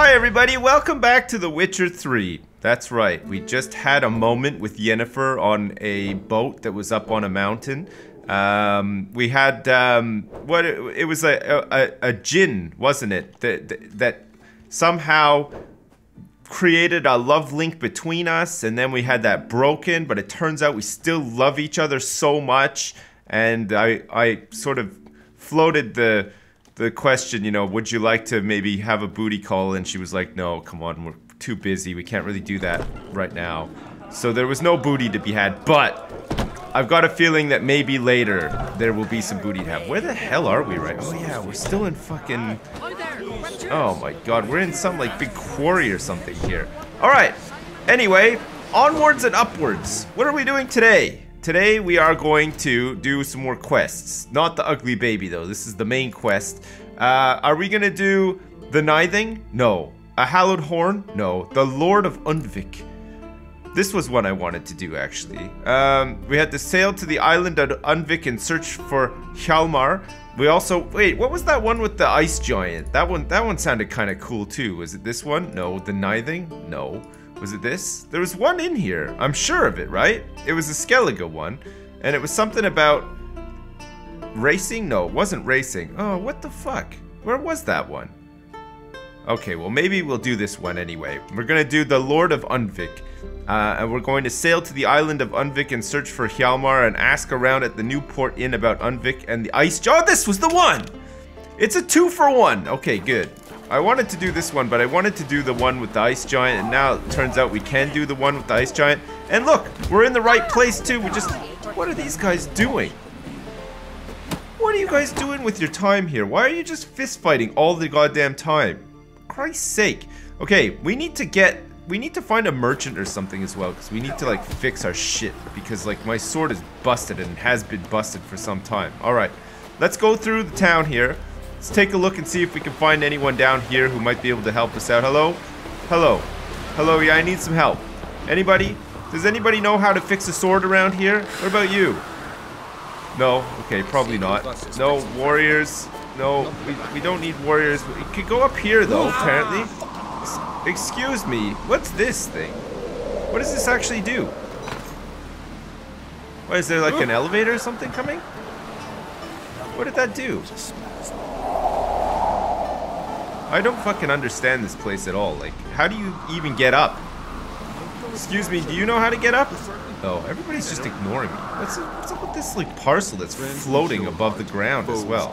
Hi, everybody. Welcome back to The Witcher 3. That's right. We just had a moment with Yennefer on a boat that was up on a mountain. Um, we had um, what it, it was a, a a djinn, wasn't it? That that, that somehow created a love link between us, and then we had that broken. But it turns out we still love each other so much, and I I sort of floated the the question, you know, would you like to maybe have a booty call? And she was like, no, come on, we're too busy. We can't really do that right now. So there was no booty to be had, but I've got a feeling that maybe later there will be some booty to have. Where the hell are we right? Oh yeah, we're still in fucking... Oh my god, we're in some like big quarry or something here. Alright, anyway, onwards and upwards. What are we doing today? Today we are going to do some more quests. Not the ugly baby though, this is the main quest. Uh, are we gonna do the Nithing? No. A Hallowed Horn? No. The Lord of Undvik. This was one I wanted to do actually. Um, we had to sail to the island of Undvik and search for Hjalmar. We also wait. What was that one with the ice giant? That one. That one sounded kind of cool too. Was it this one? No. The Nithing? No. Was it this? There was one in here. I'm sure of it, right? It was a Skellige one, and it was something about racing. No, it wasn't racing. Oh, what the fuck? Where was that one? Okay, well maybe we'll do this one anyway. We're gonna do the Lord of Undvik. Uh, and we're going to sail to the island of Undvik and search for Hjalmar and ask around at the Newport Inn about Undvik and the ice. Oh, this was the one! It's a two for one. Okay, good. I wanted to do this one, but I wanted to do the one with the ice giant, and now it turns out we can do the one with the ice giant. And look, we're in the right place too. We just, what are these guys doing? What are you guys doing with your time here? Why are you just fist fighting all the goddamn time? Christ's sake. Okay, we need to get we need to find a merchant or something as well because we need to like fix our shit because like my sword is busted and has been busted for some time. All right, let's go through the town here. Let's take a look and see if we can find anyone down here who might be able to help us out. Hello? Hello? Hello, yeah, I need some help. Anybody? Does anybody know how to fix a sword around here? What about you? No? Okay, probably not. No, warriors. No, we, we don't need warriors. We could go up here though, apparently. Excuse me, what's this thing? What does this actually do? What, is there like an elevator or something coming? What did that do? I don't fucking understand this place at all. Like, how do you even get up? Excuse me, do you know how to get up? Oh, everybody's just ignoring me. What's, what's up with this, like, parcel that's floating above the ground as well?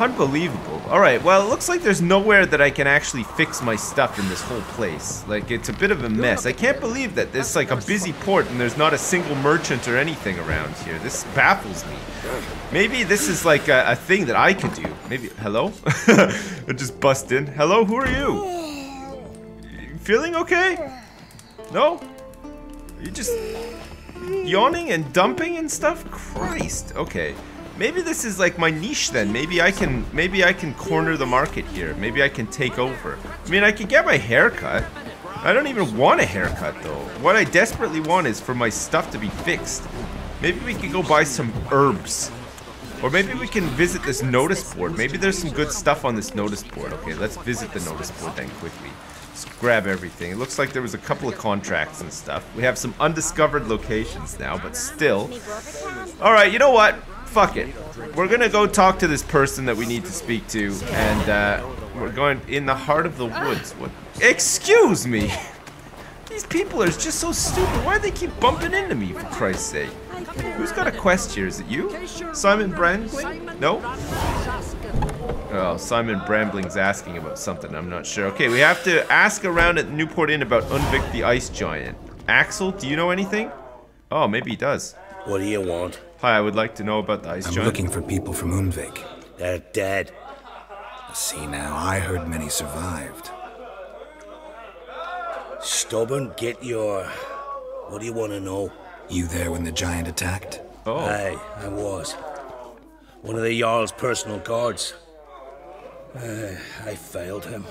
Unbelievable. Alright, well, it looks like there's nowhere that I can actually fix my stuff in this whole place. Like, it's a bit of a mess. I can't believe that it's like a busy port and there's not a single merchant or anything around here. This baffles me. Maybe this is like a, a thing that I could do. Maybe, hello? I just bust in. Hello, who are you? feeling okay? No? Are you just yawning and dumping and stuff? Christ, okay. Maybe this is like my niche then. Maybe I can maybe I can corner the market here. Maybe I can take over. I mean, I can get my hair cut. I don't even want a haircut though. What I desperately want is for my stuff to be fixed. Maybe we could go buy some herbs. Or maybe we can visit this notice board. Maybe there's some good stuff on this notice board. Okay, let's visit the notice board then quickly. Let's grab everything. It looks like there was a couple of contracts and stuff. We have some undiscovered locations now, but still. Alright, you know what? Fuck it. We're gonna go talk to this person that we need to speak to, and uh, we're going in the heart of the woods. What? Excuse me. These people are just so stupid. Why do they keep bumping into me, for Christ's sake? Who's got a quest here? Is it you? Simon Brambling? No? Oh, Simon Brambling's asking about something. I'm not sure. Okay, we have to ask around at Newport Inn about Undvik the Ice Giant. Axel, do you know anything? Oh, maybe he does. What do you want? Hi, I would like to know about the ice I'm giant. looking for people from Undvik. They're dead. See now, I heard many survived. Stubborn, get your... What do you want to know? You there when the giant attacked? Oh. Aye, I was. One of the Jarl's personal guards. Uh, I failed him.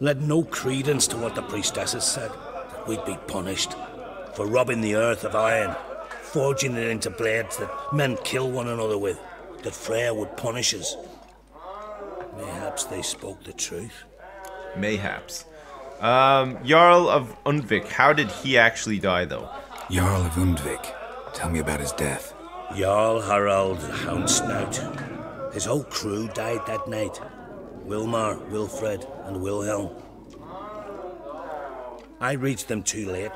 Led no credence to what the priestesses said. That we'd be punished. For robbing the earth of iron. Forging it into blades that men kill one another with. That Freya would punish us. Mayhaps they spoke the truth. Mayhaps. Um, Jarl of Undvik, how did he actually die, though? Jarl of Undvik. Tell me about his death. Jarl Harald Houndsnout. His whole crew died that night. Wilmar, Wilfred, and Wilhelm. I reached them too late.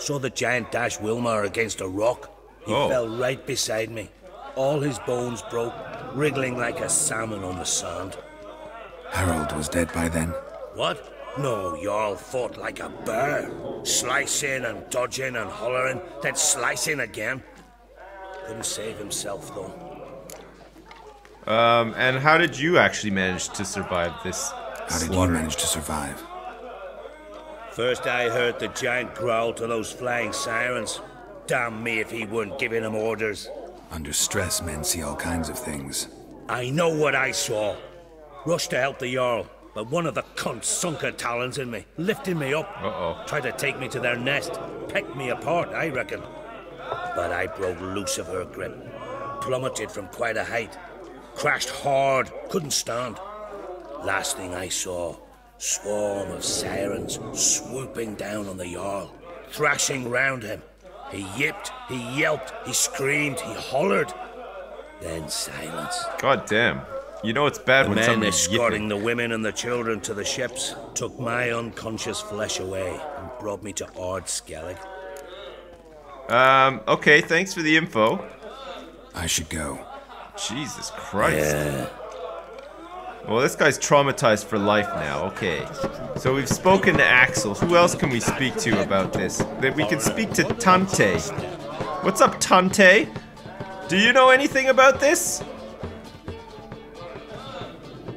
Saw the giant dash Wilmar against a rock. He Oh. fell right beside me. All his bones broke, wriggling like a salmon on the sand. Harald was dead by then. What? No, Jarl fought like a bear. Slicing and dodging and hollering, then slicing again. Couldn't save himself, though. Um, and how did you actually manage to survive this How did you manage to survive? First I heard the giant growl to those flying sirens. Damn me if he weren't giving them orders. Under stress, men see all kinds of things. I know what I saw. Rushed to help the Jarl, but one of the cunts sunk her talons in me, lifting me up. Uh-oh. Tried to take me to their nest, pecked me apart, I reckon. But I broke loose of her grip, plummeted from quite a height, crashed hard, couldn't stand. Last thing I saw, swarm of sirens swooping down on the Jarl, thrashing round him. He yipped, he yelped, he screamed, he hollered. Then silence. God damn. You know it's bad The when men somebody's escorting yipping. the women and the children to the ships took my unconscious flesh away and brought me to Ard Skellig. Um, okay, thanks for the info. I should go. Jesus Christ. Well, this guy's traumatized for life now. Okay. So we've spoken to Axel. Who else can we speak to about this? That we can speak to Tante. What's up, Tante? Do you know anything about this?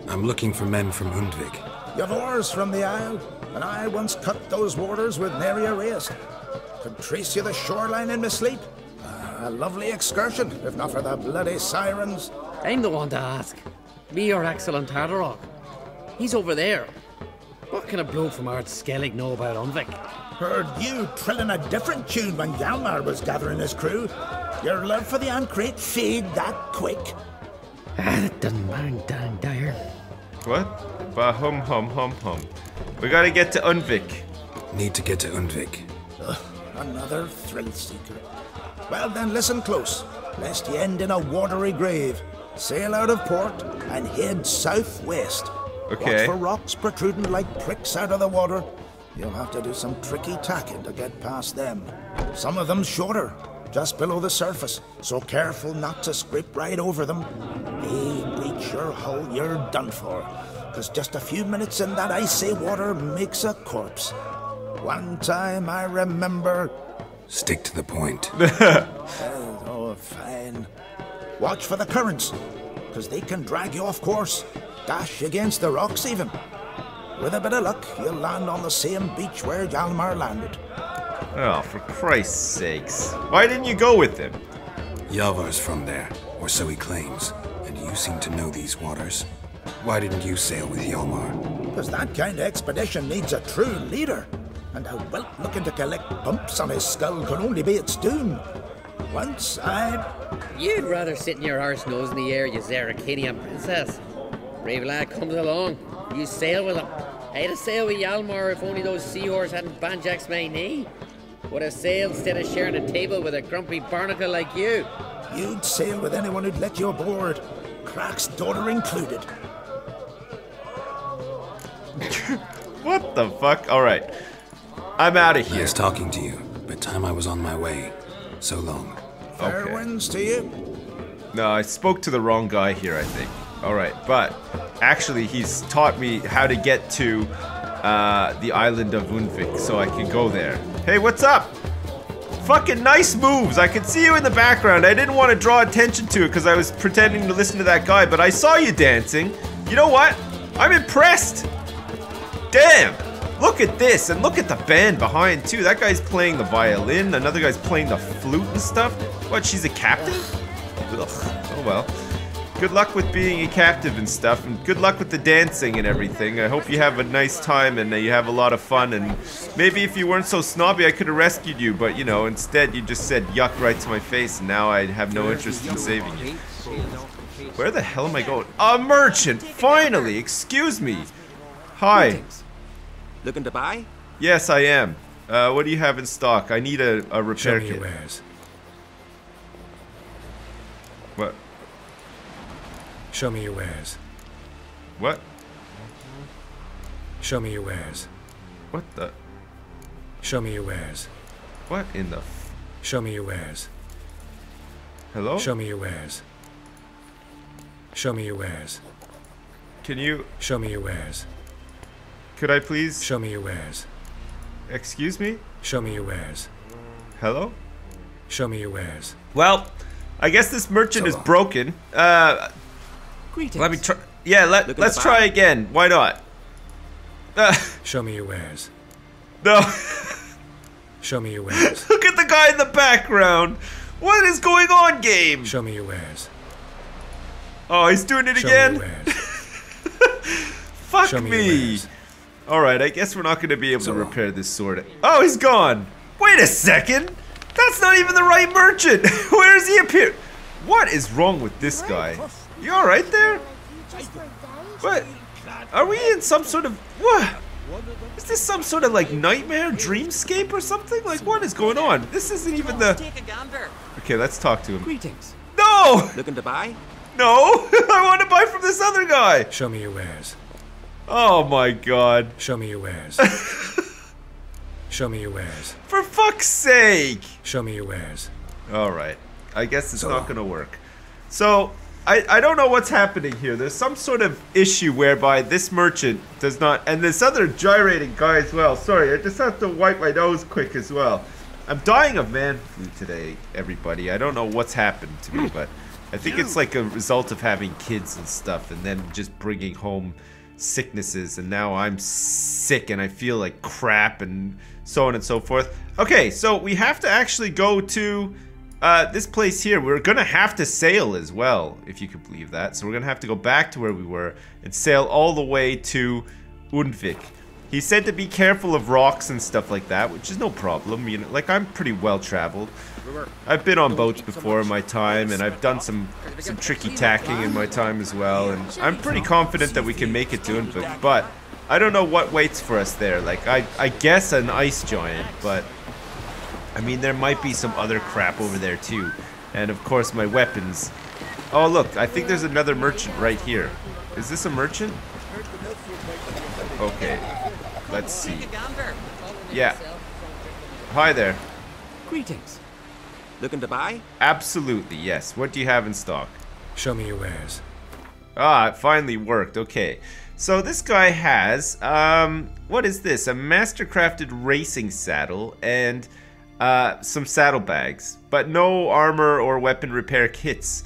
I'm looking for men from Undvik. You've oars from the Isle, and I once cut those waters with nary a race. Could trace you the shoreline in my sleep. Ah, a lovely excursion, if not for the bloody sirens. I'm the one to ask. Me or Axel and Tartarok. He's over there. What can a bloke from Ard Skellig know about Undvik? Heard you trilling a different tune when Hjalmar was gathering his crew. Your love for the an Craite fade that quick. Ah, that doesn't mind down there. What? Bah hum hum hum hum. We gotta get to Undvik. Need to get to Undvik. Another thrill seeker. Well then, listen close, lest you end in a watery grave. Sail out of port and head southwest. Okay. Watch for rocks protruding like pricks out of the water. You'll have to do some tricky tacking to get past them. Some of them shorter, just below the surface, so careful not to scrape right over them. They breach your hull, you're done for. Cause just a few minutes in that icy water makes a corpse. One time I remember Stick to the point. Oh, fine. Watch for the currents, because they can drag you off course, dash against the rocks even. With a bit of luck, you'll land on the same beach where Hjalmar landed. Oh, for Christ's sakes. Why didn't you go with him? Yavar's from there, or so he claims. And you seem to know these waters. Why didn't you sail with Hjalmar? Because that kind of expedition needs a true leader. And a whelp looking to collect bumps on his skull can only be its doom. Once I. You'd rather sit in your arse nose in the air, you Zerrikanian princess. Brave lad comes along. You sail with him. I'd have sailed with Hjalmar if only those seahorse hadn't banjaxed my knee. Would have sailed instead of sharing a table with a grumpy barnacle like you. You'd sail with anyone who'd let you aboard, Crach's daughter included. What the fuck? Alright. I'm out of here. Nice talking to you, but time I was on my way. So long. Fair Okay. winds to you. No, I spoke to the wrong guy here, I think. Alright, but actually, he's taught me how to get to uh, the island of Undvik so I can go there. Hey, what's up? Fucking nice moves. I could see you in the background. I didn't want to draw attention to it because I was pretending to listen to that guy, but I saw you dancing. You know what? I'm impressed. Damn! Look at this, and look at the band behind too. That guy's playing the violin, another guy's playing the flute and stuff. What, she's a captain? Ugh. Oh well. Good luck with being a captive and stuff, and good luck with the dancing and everything. I hope you have a nice time and uh, you have a lot of fun. And maybe if you weren't so snobby, I could have rescued you, but you know, instead you just said yuck right to my face, and now I have no interest in saving you. Where the hell am I going? A merchant! Finally! Excuse me! Hi. Looking to buy? Yes, I am. Uh, what do you have in stock? I need a, a Show repair me your kit. wares. What? Show me your wares. What? Show me your wares. What the? Show me your wares. What in the? F- Show me your wares. Hello? Show me your wares. Show me your wares. Can you? Show me your wares. Could I please? Show me your wares. Excuse me? Show me your wares. Hello? Show me your wares. Well, I guess this merchant So is broken. Uh, Greetings. let me try. Yeah, let, let's try again. Why not? Uh, Show me your wares. no. Show me your wares. Look at the guy in the background. What is going on, game? Show me your wares. Oh, he's doing it Show again. me your wares. Fuck Show me me. All right, I guess we're not going to be able So to long. repair this sword. Oh, he's gone. Wait a second. That's not even the right merchant. Where is he appear? What is wrong with this guy? You all right there? What? Are we in some sort of what? Is this some sort of like nightmare, dreamscape, or something? Like what is going on? This isn't even the. Take a gander. Okay, let's talk to him. Greetings. No, Looking to buy? no, I want to buy from this other guy. Show me your wares. Oh my god. Show me your wares. Show me your wares. For fuck's sake. Show me your wares. All right. I guess it's So not going to work. So, I, I don't know what's happening here. There's some sort of issue whereby this merchant does not, and this other gyrating guy as well. Sorry, I just have to wipe my nose quick as well. I'm dying of man flu today, everybody. I don't know what's happened to me, but I think it's like a result of having kids and stuff, and then just bringing home sicknesses, and now I'm sick and I feel like crap, and so on and so forth. Okay, so we have to actually go to uh, this place here. We're gonna have to sail as well, if you could believe that. So we're gonna have to go back to where we were and sail all the way to Undvik. He said to be careful of rocks and stuff like that, which is no problem. You know, like I'm pretty well traveled. I've been on boats before in my time, and I've done some some tricky tacking in my time as well. And I'm pretty confident that we can make it to Undvik. But I don't know what waits for us there. Like I I guess an ice giant, but I mean there might be some other crap over there too. And of course my weapons. Oh look, I think there's another merchant right here. Is this a merchant? Okay. Let's see. Yeah. Hi there. Greetings. Looking to buy? Absolutely, yes. What do you have in stock? Show me your wares. Ah, it finally worked. Okay. So this guy has, um, what is this? A mastercrafted racing saddle and uh, some saddlebags, but no armor or weapon repair kits.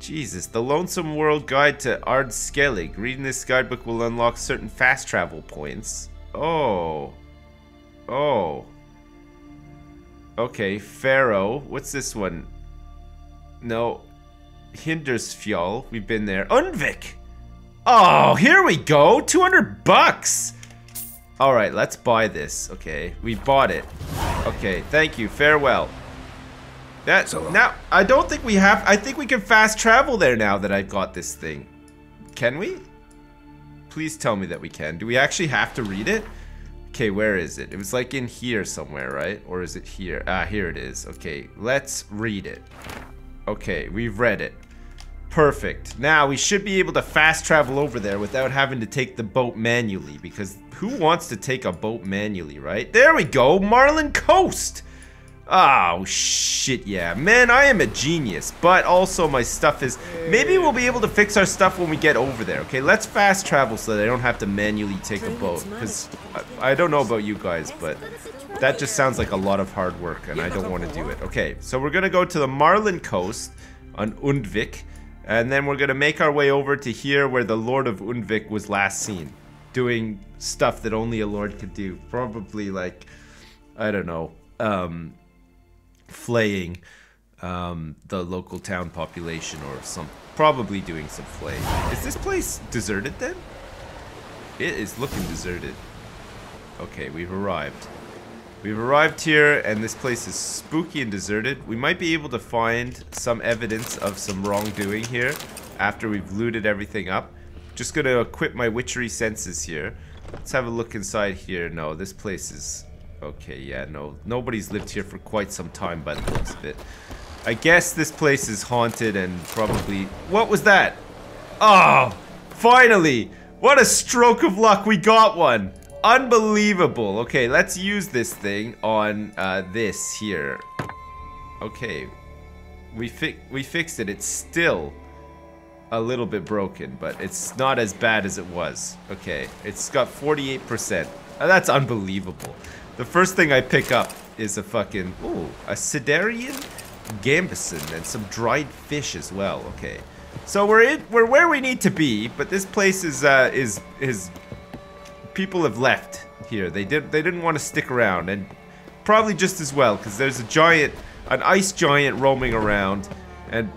Jesus, the Lonesome World Guide to Ard Skellig. Reading this guidebook will unlock certain fast travel points. Oh. Oh. Okay, Faroe. What's this one? No. Hindersfjall. We've been there. Undvik! Oh, here we go! 200 bucks! Alright, let's buy this. Okay, we bought it. Okay, thank you. Farewell. That So uh, now I don't think we have I think we can fast travel there now that I've got this thing. Can we? Please tell me that we can. Do we actually have to read it? Okay, where is it? It was like in here somewhere, right? Or is it here? Ah, here it is. Okay, let's read it. Okay, we've read it. Perfect. Now we should be able to fast travel over there without having to take the boat manually because who wants to take a boat manually, right? There we go, Marlin Coast. Oh shit, yeah. Man, I am a genius, but also my stuff is maybe we'll be able to fix our stuff when we get over there. Okay, let's fast travel so that I don't have to manually take a boat cuz I, I don't know about you guys, but that just sounds like a lot of hard work and I don't want to do it. Okay, so we're going to go to the Marlin Coast on Undvik and then we're going to make our way over to here where the Lord of Undvik was last seen doing stuff that only a lord could do. Probably like I don't know, um flaying um, the local town population or some probably doing some flaying. Is this place deserted then? It is looking deserted. Okay, we've arrived. We've arrived here and this place is spooky and deserted. We might be able to find some evidence of some wrongdoing here after we've looted everything up. Just gonna equip my witchery senses here. Let's have a look inside here. No, this place is... Okay, yeah, no. Nobody's lived here for quite some time by the looks of it. I guess this place is haunted and probably... What was that? Oh, finally! What a stroke of luck, we got one! Unbelievable. Okay, let's use this thing on uh, this here. Okay, we fi we fixed it. It's still a little bit broken, but it's not as bad as it was. Okay, it's got 48%. Uh, that's unbelievable. The first thing I pick up is a fucking, ooh, a Cidarian Gambeson and some dried fish as well. Okay, so we're in, we're where we need to be, but this place is uh, is is people have left here. They did they didn't want to stick around, and probably just as well because there's a giant, an ice giant roaming around, and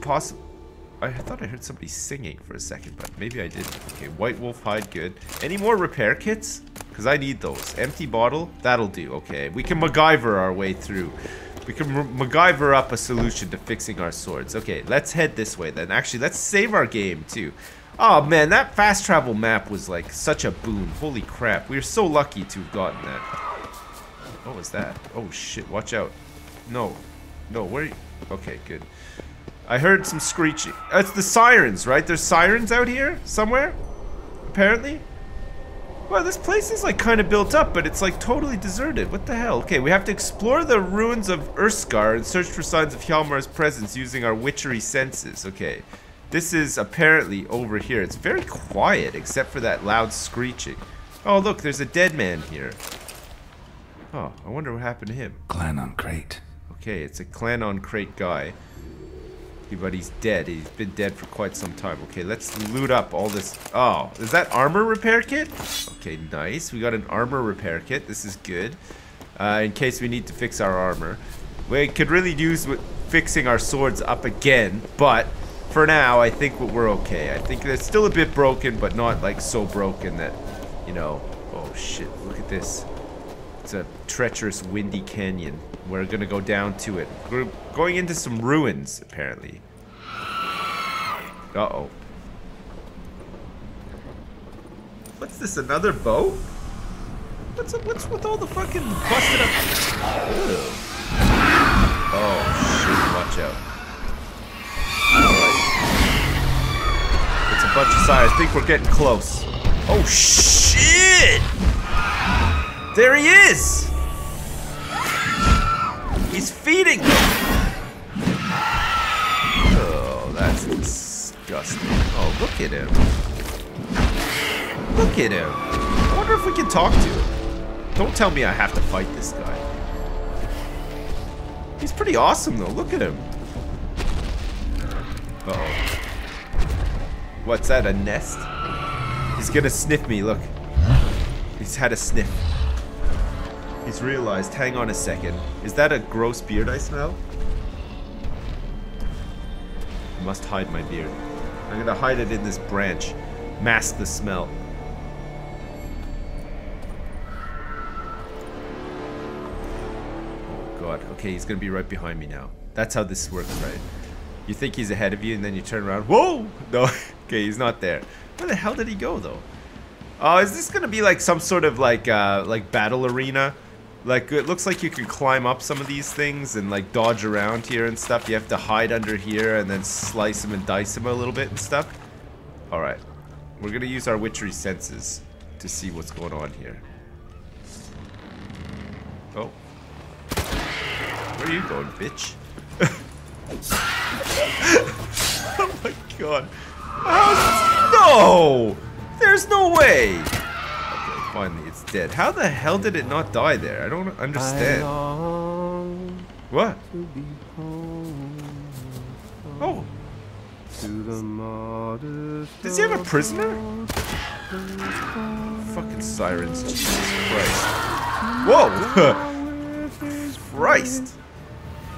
possibly. I thought I heard somebody singing for a second, but maybe I didn't. Okay, white wolf hide, good. Any more repair kits? Because I need those. Empty bottle? That'll do, okay. We can MacGyver our way through. We can MacGyver up a solution to fixing our swords. Okay, let's head this way then. Actually, let's save our game, too. Oh, man, that fast travel map was, like, such a boon. Holy crap. We are so lucky to have gotten that. What was that? Oh, shit. Watch out. No. No, where you... Okay, good. I heard some screeching. It's the sirens, right? There's sirens out here somewhere? Apparently? Well, this place is like kind of built up, but it's like totally deserted. What the hell? Okay, we have to explore the ruins of Urskar and search for signs of Hjalmar's presence using our witchery senses. Okay. This is apparently over here. It's very quiet, except for that loud screeching. Oh, look, there's a dead man here. Oh, I wonder what happened to him. Clan an Craite. Okay, it's a clan an Craite guy. But he's dead. He's been dead for quite some time. Okay, let's loot up all this. Oh, is that armor repair kit? Okay, nice. We got an armor repair kit. This is good. Uh, in case we need to fix our armor. We could really use fixing our swords up again, but for now, I think we're okay. I think it's still a bit broken, but not like so broken that, you know. Oh shit! Look at this. It's a treacherous, windy canyon. We're gonna go down to it. We're going into some ruins, apparently. Uh-oh. What's this, another boat? What's what's with all the fucking busted up... Ew. Oh, shit, watch out. It's a bunch of sirens. I think we're getting close. Oh, shit! There he is! He's feeding! Oh, that's disgusting. Oh, look at him. Look at him. I wonder if we can talk to him. Don't tell me I have to fight this guy. He's pretty awesome, though. Look at him. Uh oh What's that, a nest? He's gonna sniff me, look. He's had a sniff. He's realized, hang on a second. Is that a gross beard I smell? I must hide my beard. I'm gonna hide it in this branch. Mask the smell. Oh god. Okay, he's gonna be right behind me now. That's how this works, right? You think he's ahead of you and then you turn around. Whoa! No. okay, he's not there. Where the hell did he go though? Oh, is this gonna be like some sort of like uh like battle arena? Like, it looks like you can climb up some of these things and, like, dodge around here and stuff. You have to hide under here and then slice them and dice them a little bit and stuff. Alright. We're gonna use our witchery senses to see what's going on here. Oh. Where are you going, bitch? oh my god. no! There's no way! Okay, finally dead. How the hell did it not die there? I don't understand. What? Oh. Does he have a prisoner? Fucking sirens. Jesus Christ. Whoa! Christ.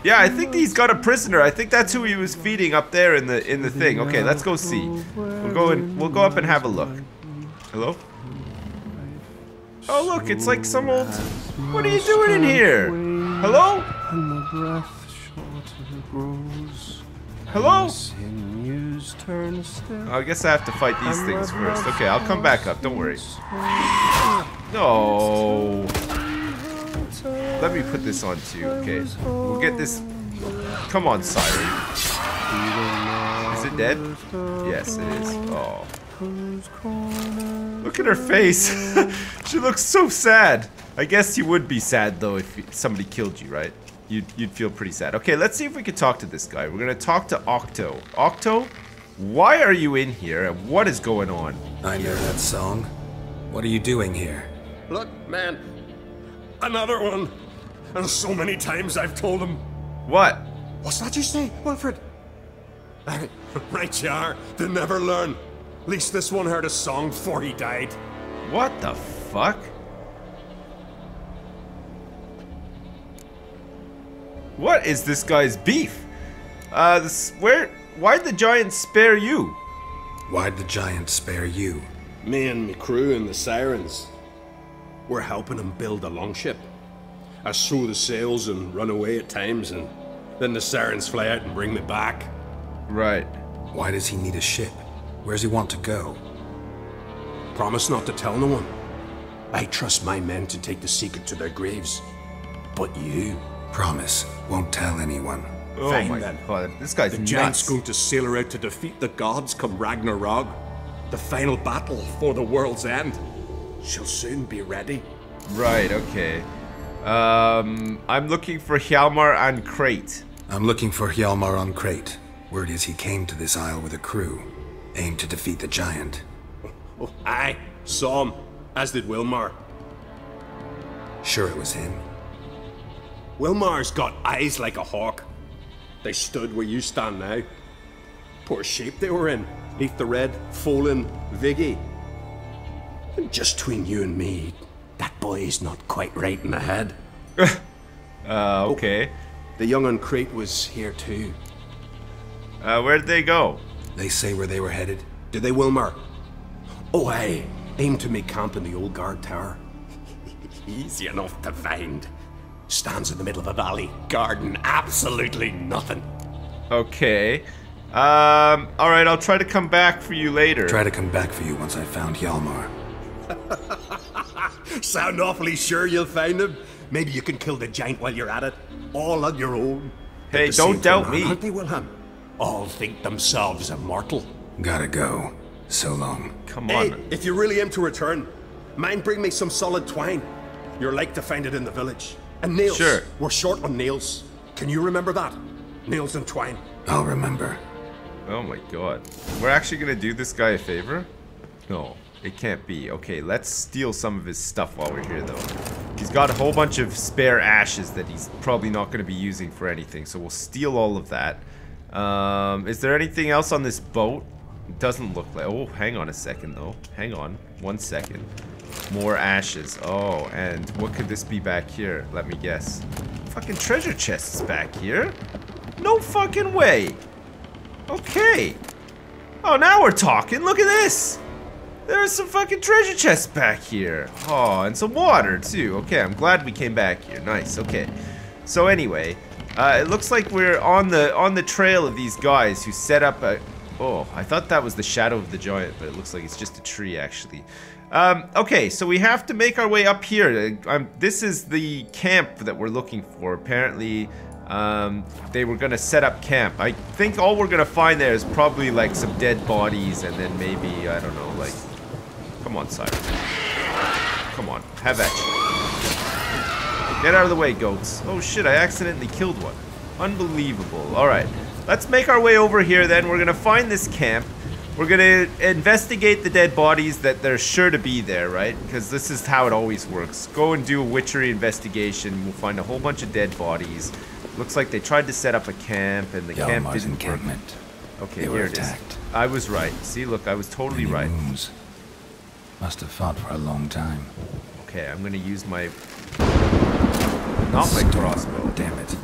Yeah, I think he's got a prisoner. I think that's who he was feeding up there in the in the thing. Okay, let's go see. We'll go and we'll go up and have a look. Hello? Oh look, it's like some old... What are you doing in here? Hello? Hello? I guess I have to fight these things first. Okay, I'll come back up. Don't worry. No. Let me put this on too. Okay. We'll get this. Come on, Siren. Is it dead? Yes, it is. Oh. Look at her face. she looks so sad. I guess you would be sad though if somebody killed you, right? You'd, you'd feel pretty sad. Okay, let's see if we can talk to this guy. We're gonna talk to Octo. Octo, why are you in here and what is going on? I know that song. What are you doing here? Look, man. Another one. And so many times I've told him. What? What's that you say, Wilfred? right you are. They never learn. At least this one heard a song before he died. What the fuck? What is this guy's beef? Uh, this, where, why'd the giant spare you? Why'd the giant spare you? Me and me crew and the sirens. We're helping him build a longship. I sew the sails and run away at times, and then the sirens fly out and bring me back. Right. Why does he need a ship? Where's he want to go? Promise not to tell no one. I trust my men to take the secret to their graves. But you, Promise, won't tell anyone. Oh Fine, my then. god, this guy's the giant's going to sail her out to defeat the gods come Ragnarok. The final battle for the world's end. She'll soon be ready. Right, okay. Um, I'm looking for Hjalmar an Craite. I'm looking for Hjalmar an Craite. Word is he came to this isle with a crew, aimed to defeat the giant. Oh, aye, saw him, as did Wilmar. Sure it was him. Wilmar's got eyes like a hawk. They stood where you stand now. Poor shape they were in, neath the red, Folin, Vigi. And just between you and me, that boy's not quite right in the head. Uh, okay. The young an Craite was here too. Uh, where'd they go? They say where they were headed. Did they, Wilmar? Oh, aye. Aim to make camp in the old guard tower. Easy enough to find. Stands in the middle of a valley, garden, absolutely nothing. Okay. Um, alright, I'll try to come back for you later. Try to come back for you once I found Hjalmar. Sound awfully sure you'll find him. Maybe you can kill the giant while you're at it, all on your own. Hey, don't doubt me. Aren't they, Wilhelm? All think themselves immortal. Gotta go. So long. Come on. Hey, on. if you really aim to return, mind bring me some solid twine. You're like to find it in the village. And nails. Sure. We're short on nails. Can you remember that? Nails and twine. I'll remember. Oh my god. We're actually gonna do this guy a favor? No, it can't be. Okay, let's steal some of his stuff while we're here though. He's got a whole bunch of spare ashes that he's probably not gonna be using for anything, so we'll steal all of that. Um, is there anything else on this boat? It doesn't look like. Oh, hang on a second though. Hang on. One second. More ashes. Oh, and what could this be back here? Let me guess. Fucking treasure chests back here? No fucking way. Okay. Oh, now we're talking. Look at this. There's some fucking treasure chests back here. Oh, and some water too. Okay, I'm glad we came back here. Nice. Okay. So anyway, uh, it looks like we're on the on the trail of these guys who set up a. Oh, I thought that was the shadow of the giant, but it looks like it's just a tree actually. Um, okay, so we have to make our way up here. Uh, Um, this is the camp that we're looking for. Apparently, um, they were gonna set up camp. I think all we're gonna find there is probably like some dead bodies and then maybe, I don't know, like... Come on, Cyrus. Come on, have at you. Get out of the way, goats. Oh shit, I accidentally killed one. Unbelievable. Alright, let's make our way over here then. We're gonna find this camp. We're gonna investigate the dead bodies that they're sure to be there, right? Because this is how it always works. Go and do a witchery investigation. We'll find a whole bunch of dead bodies. Looks like they tried to set up a camp and the camp didn't work. encampment. Okay, They were here it is. attacked. I was right. See, look, I was totally Many right. wounds. Must have fought for a long time. Okay, I'm gonna use my... Not my Storm. crossbow. Damn it.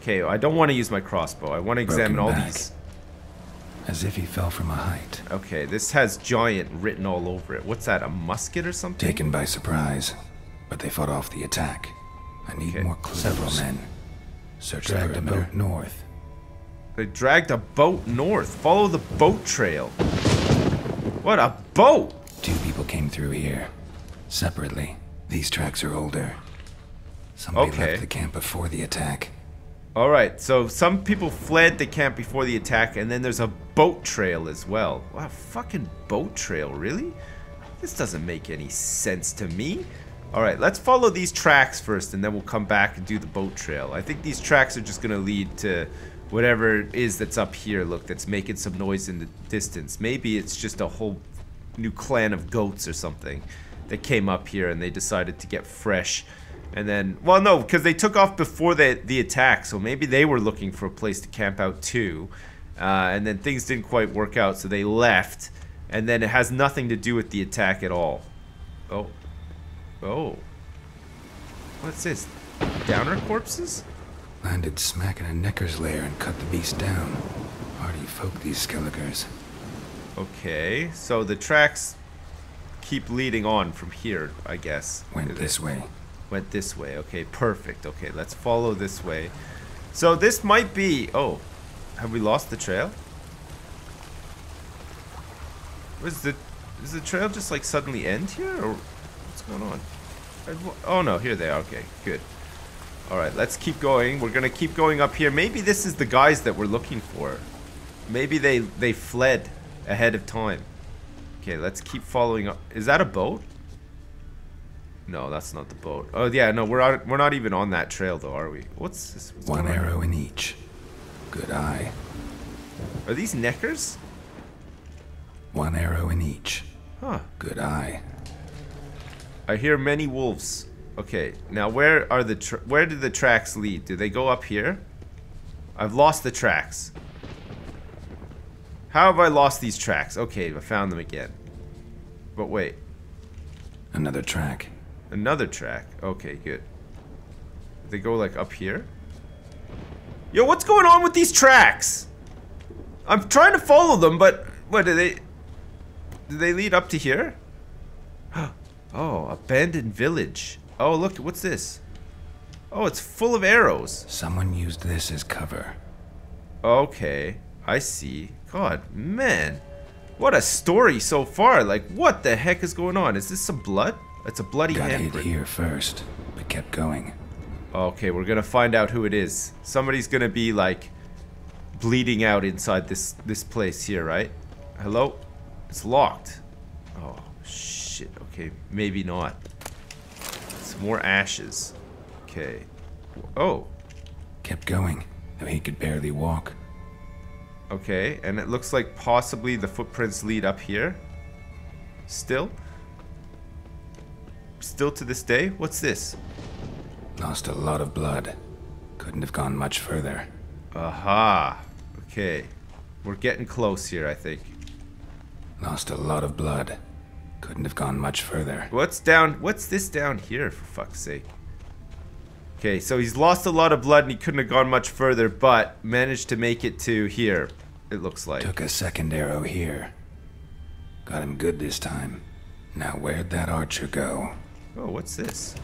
Okay, I don't want to use my crossbow. I want to examine all back. these... As if he fell from a height. Okay, this has giant written all over it. What's that, a musket or something? Taken by surprise. But they fought off the attack. I need Okay. more clues. Several men. Search Dragged the a boat north. They dragged a boat north. Follow the boat trail. What a boat! Two people came through here. Separately. These tracks are older. Somebody Okay. left the camp before the attack. All right, so some people fled the camp before the attack, and then there's a boat trail as well. Wow, fucking boat trail, really? This doesn't make any sense to me. All right, let's follow these tracks first, and then we'll come back and do the boat trail. I think these tracks are just gonna lead to whatever it is that's up here. Look, that's making some noise in the distance. Maybe it's just a whole new clan of goats or something that came up here, and they decided to get fresh. And then, well, no, because they took off before the the attack, so maybe they were looking for a place to camp out too. Uh, and then things didn't quite work out, so they left. And then it has nothing to do with the attack at all. Oh, oh, what's this? Drowner corpses? Landed smack in a Necker's lair and cut the beast down. Hardy folk, these Skelligers. Okay, so the tracks keep leading on from here, I guess. Went this way. Went this way. Okay, perfect. Okay, let's follow this way. So this might be. Oh, have we lost the trail? Was the does the trail just like suddenly end here, or what's going on? Oh no, here they are. Okay, good. All right, let's keep going. We're gonna keep going up here. Maybe this is the guys that we're looking for. Maybe they they fled ahead of time. Okay, let's keep following up. Is that a boat? No, that's not the boat. Oh yeah, no, we're out, we're not even on that trail though, are we? What's this? What's One going on? arrow in each. Good eye. Are these neckers? One arrow in each. Huh. Good eye. I hear many wolves. Okay, now where are the where do the tracks lead? Do they go up here? I've lost the tracks. How have I lost these tracks? Okay, I found them again. But wait, Another track. Another track. Okay, good. They go like up here? Yo, what's going on with these tracks? I'm trying to follow them, but what do they do they lead up to here? Oh, abandoned village. Oh, look, what's this? Oh, it's full of arrows. Someone used this as cover. Okay, I see. God, man. What a story so far. Like, what the heck is going on? Is this some blood? It's a bloody Got hit handprint. here first, but kept going. Okay, we're gonna find out who it is. Somebody's gonna be like bleeding out inside this this place here, right? Hello? It's locked. Oh shit. Okay, maybe not. Some more ashes. Okay. Oh, Kept going, though he could barely walk. okay. And it looks like possibly the footprints lead up here. Still? Still to this day? What's this? Lost a lot of blood. Couldn't have gone much further. Aha. Okay. We're getting close here, I think. Lost a lot of blood. Couldn't have gone much further. What's down? What's this down here, for fuck's sake? Okay, so he's lost a lot of blood and he couldn't have gone much further, but managed to make it to here, it looks like. Took a second arrow here. Got him good this time. Now where'd that archer go? Oh, what's this?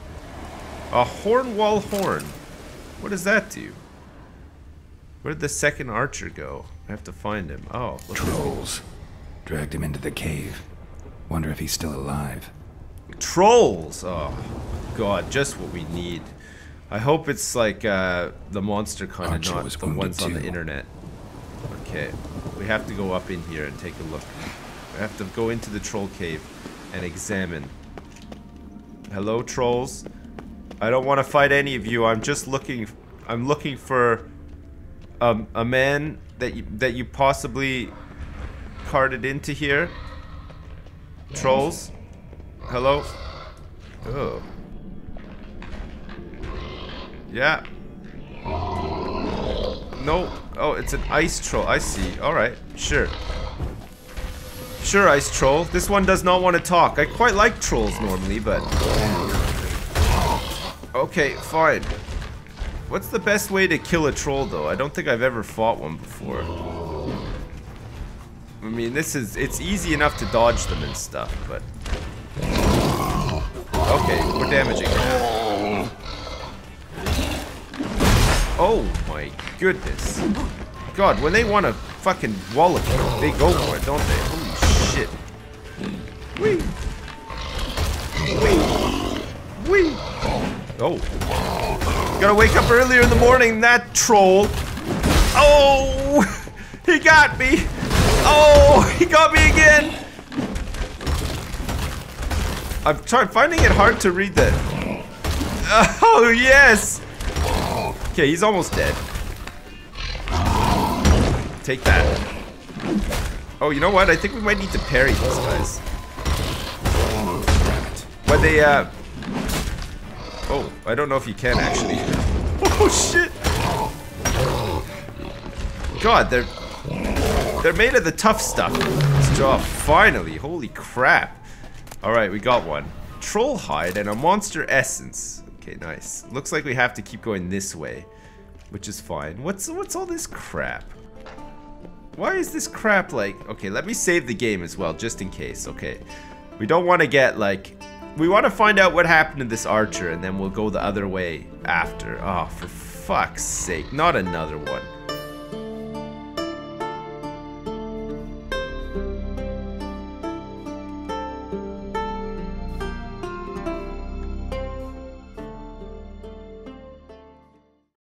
A Hornwall horn. What does that do? Where'd the second archer go? I have to find him. Oh, look. Trolls. Dragged him into the cave. Wonder if he's still alive. Trolls! Oh, God, just what we need. I hope it's like uh, the monster kind of not the ones on the internet. Okay, we have to go up in here and take a look. We have to go into the troll cave and examine. Hello, trolls. I don't want to fight any of you. I'm just looking. I'm looking for um, a man that you, that you possibly carted into here. Trolls. Hello. Oh. Yeah. No. Oh, it's an ice troll. I see. All right. Sure. Sure, ice troll. This one does not want to talk. I quite like trolls normally, but... Okay, fine. What's the best way to kill a troll, though? I don't think I've ever fought one before. I mean, this is... It's easy enough to dodge them and stuff, but... Okay, we're damaging now. Oh my goodness. God, when they want to fucking wallop you, they go for it, don't they? Shit. Wee. Wee. Wee. Oh. Gotta wake up earlier in the morning, that troll. Oh! He got me! Oh! He got me again! I'm trying finding it hard to read that. Oh yes! Okay, he's almost dead. Take that. Oh, you know what? I think we might need to parry these guys. When they, uh... Oh, I don't know if you can actually. Oh shit! God, they're... They're made of the tough stuff. Oh, finally. Holy crap. Alright, we got one. Troll hide and a monster essence. Okay, nice. Looks like we have to keep going this way. Which is fine. What's what's all this crap? Why is this crap like... Okay, let me save the game as well, just in case, okay. We don't want to get, like... We want to find out what happened to this archer, and then we'll go the other way after. Oh, for fuck's sake. Not another one.